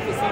Jefferson.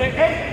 Hey, hey.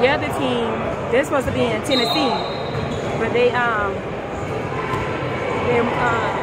the other team, they're supposed to be in Tennessee, but they um, they um,